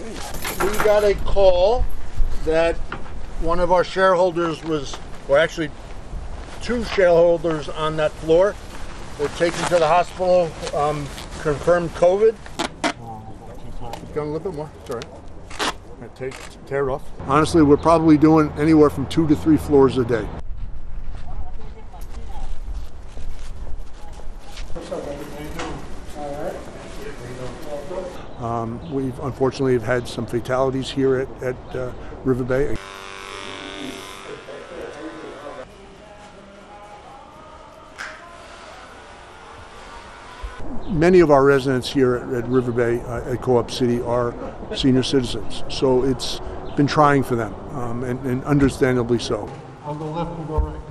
we got a call that one of our shareholders was, or actually two shareholders on that floor were taken to the hospital, um, confirmed COVID. Going a little bit more, sorry. all right. Take, tear it off. Honestly, we're probably doing anywhere from two to three floors a day. Um, we've unfortunately have had some fatalities here at, at uh, River Bay. Many of our residents here at, at River Bay, uh, at Co-op City, are senior citizens, so it's been trying for them, um, and, and understandably so. Left, go right.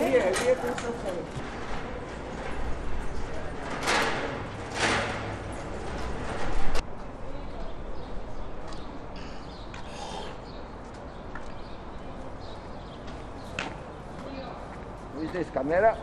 Here, here construction. Is this camera?